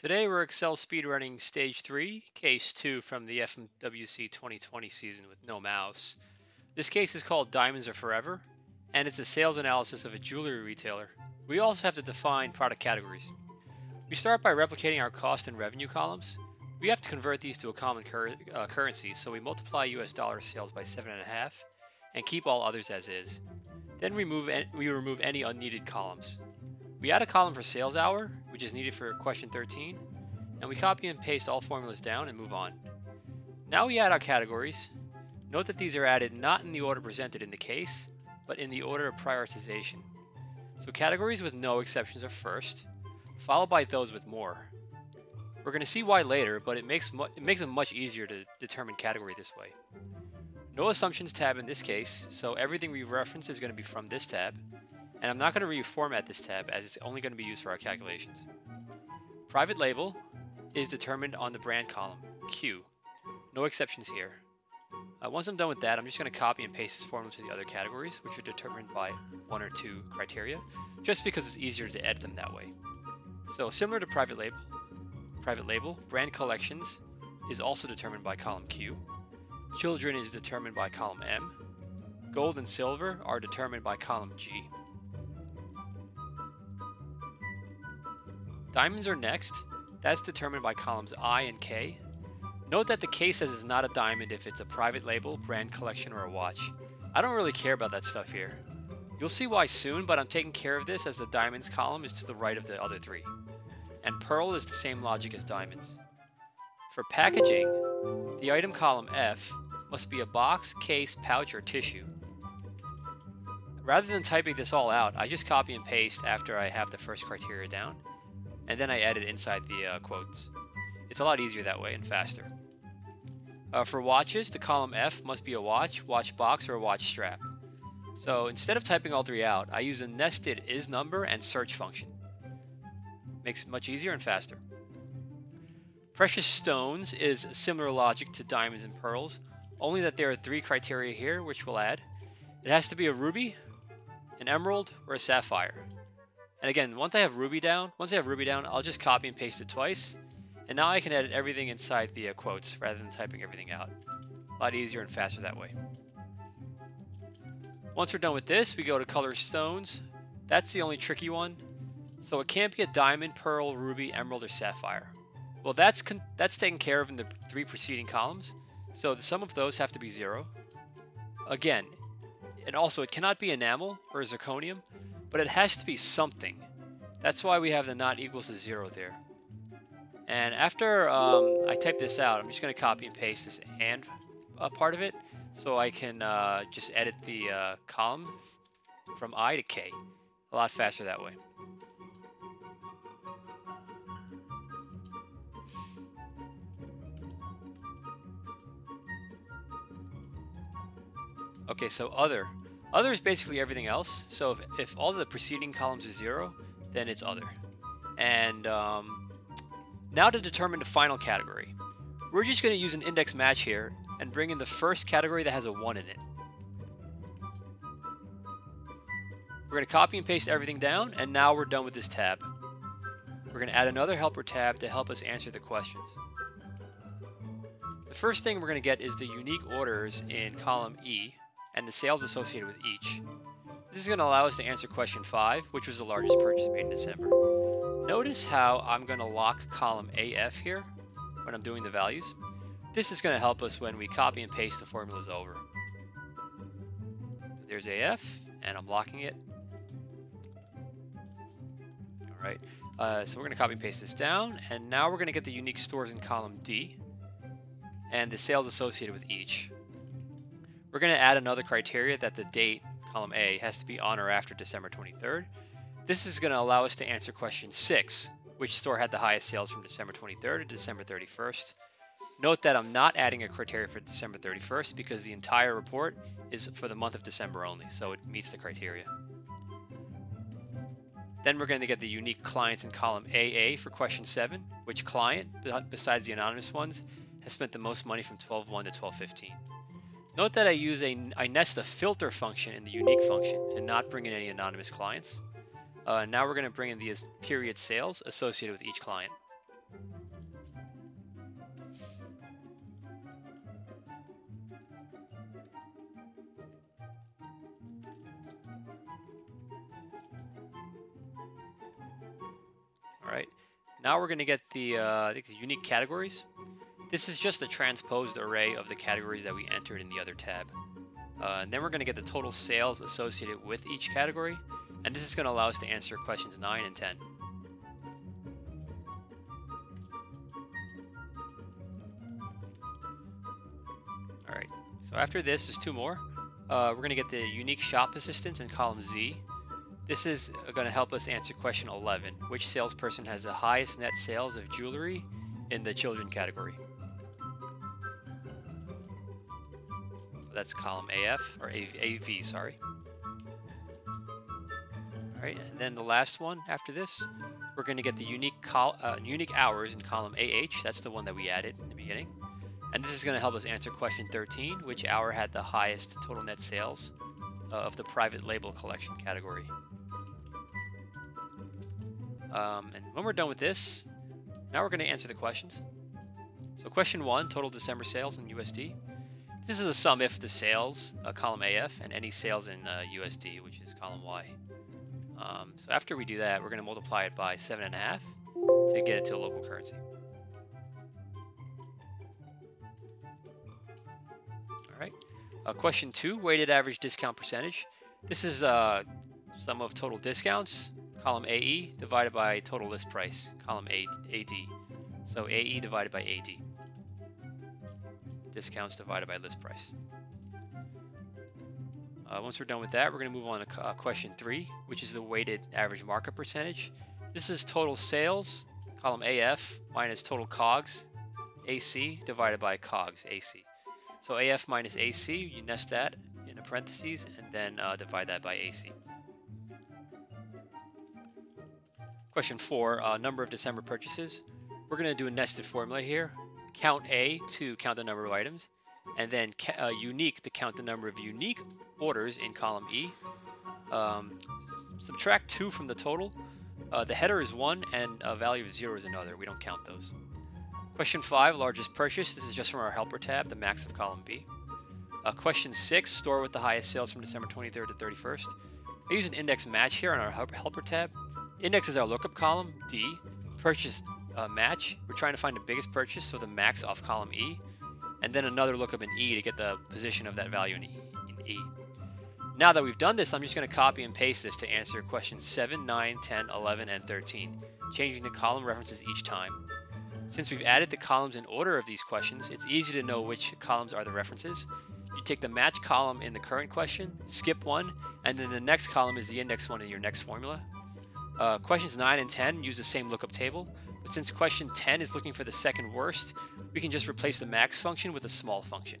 Today we're Excel speedrunning Stage 3, Case 2 from the FMWC 2020 season with no mouse. This case is called Diamonds Are Forever, and it's a sales analysis of a jewelry retailer. We also have to define product categories. We start by replicating our cost and revenue columns. We have to convert these to a common cur uh, currency, so we multiply US dollar sales by 7.5 and keep all others as is. Then we remove any unneeded columns. We add a column for sales hour, which is needed for question 13, and we copy and paste all formulas down and move on. Now we add our categories. Note that these are added not in the order presented in the case, but in the order of prioritization. So categories with no exceptions are first, followed by those with more. We're going to see why later, but it makes, it makes it much easier to determine category this way. No assumptions tab in this case, so everything we reference is going to be from this tab, and I'm not going to reformat this tab as it's only going to be used for our calculations. Private label is determined on the brand column, Q. No exceptions here. Uh, once I'm done with that, I'm just going to copy and paste this formula to the other categories, which are determined by one or two criteria, just because it's easier to edit them that way. So similar to private label, private label, brand collections is also determined by column Q. Children is determined by column M. Gold and silver are determined by column G. Diamonds are next. That's determined by columns I and K. Note that the case says it's not a diamond if it's a private label, brand collection, or a watch. I don't really care about that stuff here. You'll see why soon, but I'm taking care of this as the diamonds column is to the right of the other three. And pearl is the same logic as diamonds. For packaging, the item column F must be a box, case, pouch, or tissue. Rather than typing this all out, I just copy and paste after I have the first criteria down, and then I edit inside the uh, quotes. It's a lot easier that way and faster. Uh, for watches, the column F must be a watch, watch box, or a watch strap. So instead of typing all three out, I use a nested is number and search function. Makes it much easier and faster. Precious stones is similar logic to diamonds and pearls, only that there are three criteria here, which we'll add. It has to be a ruby, an emerald, or a sapphire. And again, once I have Ruby down, once I have Ruby down, I'll just copy and paste it twice. And now I can edit everything inside the uh, quotes rather than typing everything out. A lot easier and faster that way. Once we're done with this, we go to color stones. That's the only tricky one. So it can't be a diamond, pearl, ruby, emerald, or sapphire. Well, that's that's taken care of in the three preceding columns. So the sum of those have to be zero. Again, and also it cannot be enamel or zirconium but it has to be something. That's why we have the not equals to zero there. And after um, I type this out, I'm just going to copy and paste this and uh, part of it so I can uh, just edit the uh, column from I to K a lot faster that way. Okay, so other. Other is basically everything else. So if, if all the preceding columns are zero, then it's other. And um, now to determine the final category. We're just going to use an index match here and bring in the first category that has a 1 in it. We're going to copy and paste everything down, and now we're done with this tab. We're going to add another helper tab to help us answer the questions. The first thing we're going to get is the unique orders in column E, and the sales associated with each. This is going to allow us to answer question 5, which was the largest purchase made in December. Notice how I'm going to lock column AF here when I'm doing the values. This is going to help us when we copy and paste the formulas over. There's AF, and I'm locking it. All right, uh, so we're going to copy and paste this down, and now we're going to get the unique stores in column D and the sales associated with each. We're going to add another criteria that the date, column A, has to be on or after December 23rd. This is going to allow us to answer question 6, which store had the highest sales from December 23rd to December 31st. Note that I'm not adding a criteria for December 31st because the entire report is for the month of December only, so it meets the criteria. Then we're going to get the unique clients in column AA for question 7, which client, besides the anonymous ones, has spent the most money from 12.1 to 12.15. Note that I use a, I nest the filter function in the unique function to not bring in any anonymous clients. Uh, now we're going to bring in the period sales associated with each client. All right, now we're going to get the, uh, the unique categories. This is just a transposed array of the categories that we entered in the other tab. Uh, and then we're going to get the total sales associated with each category. And this is going to allow us to answer questions 9 and 10. All right, so after this is two more. Uh, we're going to get the unique shop assistants in column Z. This is going to help us answer question 11. Which salesperson has the highest net sales of jewelry in the children category? That's column AF, or AV, sorry. All right, and then the last one after this, we're going to get the unique, uh, unique hours in column AH. That's the one that we added in the beginning. And this is going to help us answer question 13, which hour had the highest total net sales uh, of the private label collection category. Um, and when we're done with this, now we're going to answer the questions. So question one, total December sales in USD. This is a sum if the sales, uh, column AF, and any sales in uh, USD, which is column Y. Um, so after we do that, we're going to multiply it by 7.5 to get it to a local currency. All right. Uh, question two, weighted average discount percentage. This is uh, sum of total discounts, column AE, divided by total list price, column AD. So AE divided by AD discounts divided by list price. Uh, once we're done with that, we're going to move on to uh, question three, which is the weighted average markup percentage. This is total sales, column AF, minus total COGS, AC, divided by COGS, AC. So AF minus AC, you nest that in a parentheses, and then uh, divide that by AC. Question four, uh, number of December purchases. We're going to do a nested formula here count A to count the number of items, and then uh, unique to count the number of unique orders in column E. Um, subtract 2 from the total. Uh, the header is 1 and a value of 0 is another. We don't count those. Question 5, largest purchase. This is just from our helper tab, the max of column B. Uh, question 6, store with the highest sales from December 23rd to 31st. I use an index match here on our helper tab. Index is our lookup column, D. Purchase uh, match. We're trying to find the biggest purchase, so the max off column E, and then another lookup in E to get the position of that value in E. In e. Now that we've done this, I'm just going to copy and paste this to answer questions 7, 9, 10, 11, and 13, changing the column references each time. Since we've added the columns in order of these questions, it's easy to know which columns are the references. You take the match column in the current question, skip one, and then the next column is the index one in your next formula. Uh, questions 9 and 10 use the same lookup table, but since question 10 is looking for the second worst, we can just replace the max function with a small function.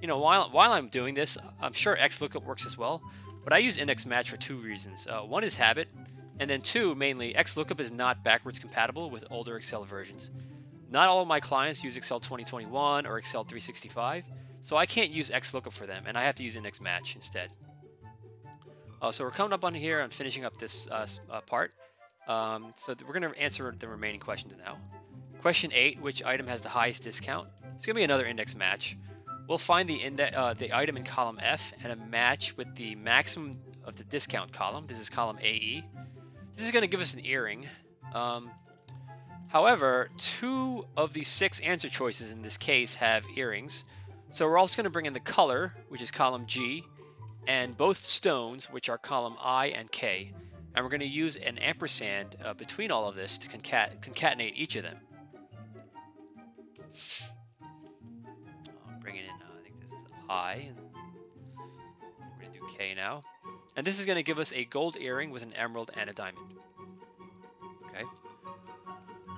You know, while, while I'm doing this, I'm sure XLOOKUP works as well, but I use index match for two reasons. Uh, one is habit, and then two, mainly, XLOOKUP is not backwards compatible with older Excel versions. Not all of my clients use Excel 2021 or Excel 365, so I can't use XLOOKUP for them, and I have to use index match instead. Uh, so we're coming up on here and finishing up this uh, uh part. Um, so we're going to answer the remaining questions now. Question 8, which item has the highest discount? It's going to be another index match. We'll find the, uh, the item in column F and a match with the maximum of the discount column. This is column AE. This is going to give us an earring. Um, however, two of the six answer choices in this case have earrings. So we're also going to bring in the color, which is column G, and both stones, which are column I and K. And we're going to use an ampersand uh, between all of this to concat concatenate each of them. I'll bring it in, uh, I think this is I. We're going to do K now. And this is going to give us a gold earring with an emerald and a diamond. Okay.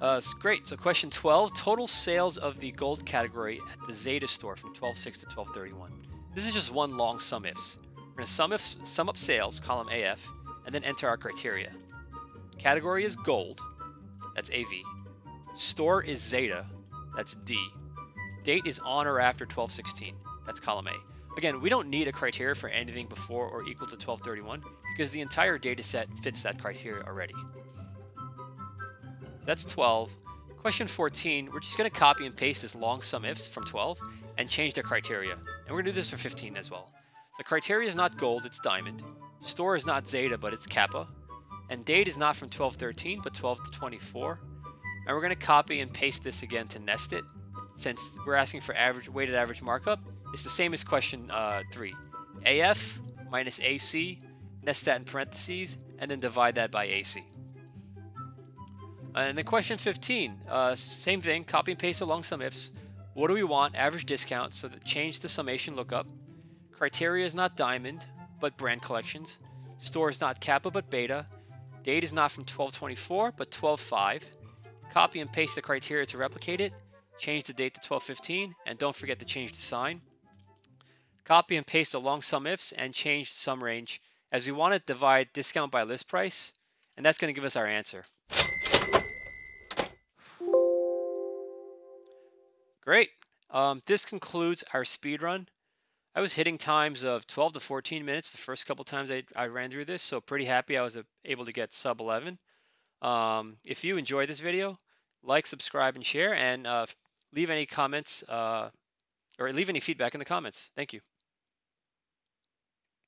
Uh, great. So question 12, total sales of the gold category at the Zeta store from 12.6 to 12.31. This is just one long sum ifs. We're going to sum, sum up sales, column AF, and then enter our criteria. Category is gold, that's AV. Store is Zeta, that's D. Date is on or after 1216, that's column A. Again, we don't need a criteria for anything before or equal to 1231 because the entire data set fits that criteria already. So that's 12. Question 14, we're just going to copy and paste this long sum ifs from 12 and change the criteria. And we're going to do this for 15 as well. The criteria is not gold, it's diamond. Store is not Zeta, but it's Kappa. and date is not from 1213 but 12 to 24. And we're going to copy and paste this again to nest it. Since we're asking for average weighted average markup, it's the same as question uh, 3. AF minus AC, nest that in parentheses, and then divide that by AC. And then question 15, uh, same thing, copy and paste along sum ifs. What do we want? Average discount, so that change the summation lookup. Criteria is not diamond, but brand collections. Store is not kappa, but beta. Date is not from 1224, but 12.5. Copy and paste the criteria to replicate it. Change the date to 1215, and don't forget to change the sign. Copy and paste the long sum ifs and change the sum range as we want to divide discount by list price, and that's going to give us our answer. Great. Um, this concludes our speed run. I was hitting times of 12 to 14 minutes the first couple times I, I ran through this, so pretty happy I was able to get sub 11. Um, if you enjoyed this video, like, subscribe, and share, and uh, leave any comments uh, or leave any feedback in the comments. Thank you.